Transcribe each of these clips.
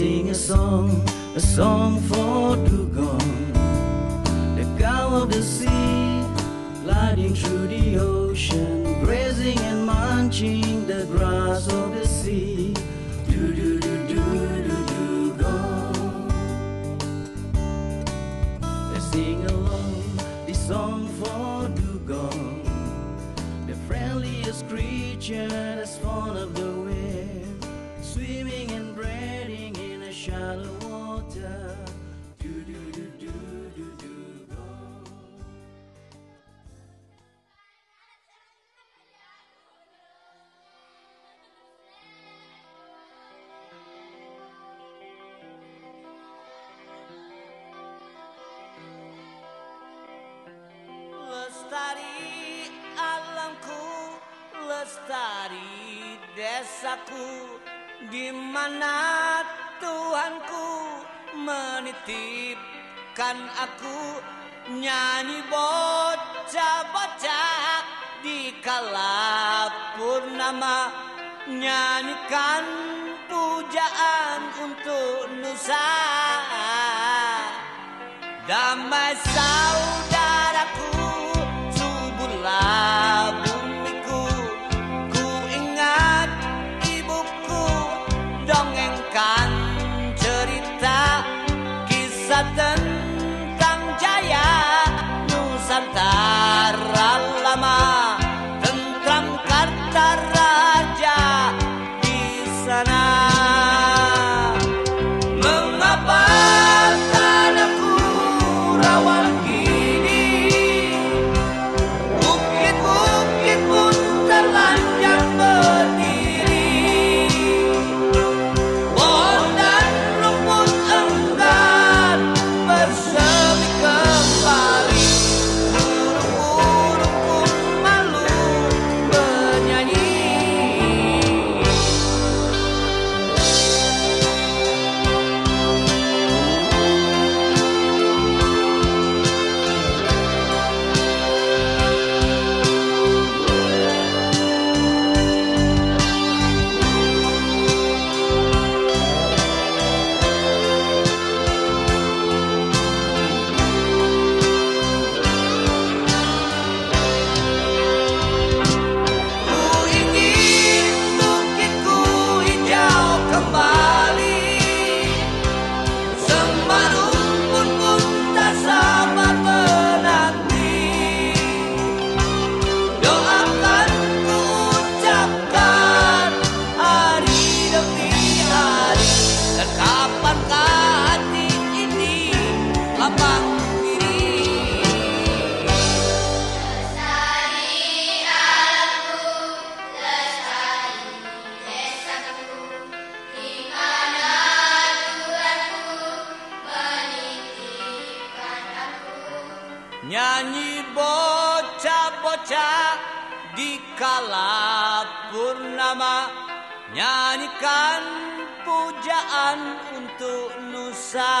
a song a song for Dugong, the cow of the sea, gliding through the ocean, grazing and munching the grass of the sea. Do do do do do Dugong. Let's sing along this song for Dugong, the friendliest creature that's fond of the wind, desaku, di mana Tuhanku menitipkan aku nyanyi bocah-bocah di kala purnama nyanyikan pujaan untuk Nusa. Damai saudaraku Nyanyi bocah-bocah di kala purnama. Nyanyikan pujaan untuk Nusa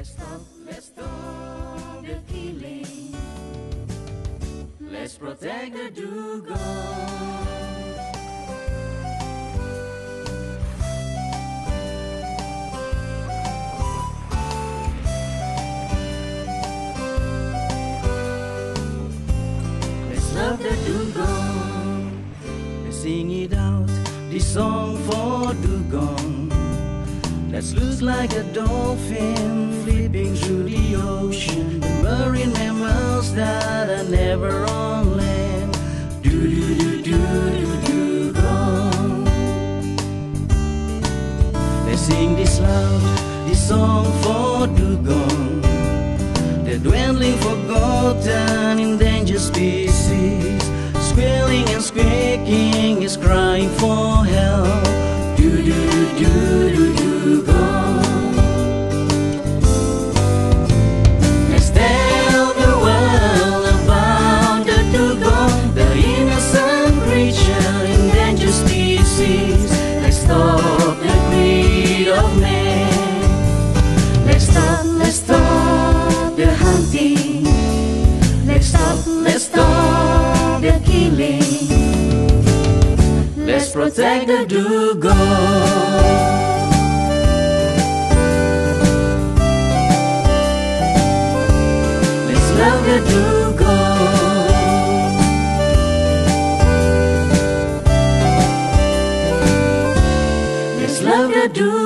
Let's stop, let's stop the killing. Let's protect the dugong. Let's love the dugong. Sing it out, this song for dugong. Let's lose like a dolphin flipping through the ocean. The marine mammals that are never on land. Do do do do do do gone. Let's sing this loud, this song for dugong. The dwindling, forgotten, endangered species. Squealing and squeaking is crying for help. Do do do do do Verdugo. Verdugo. Let's love Verdugo.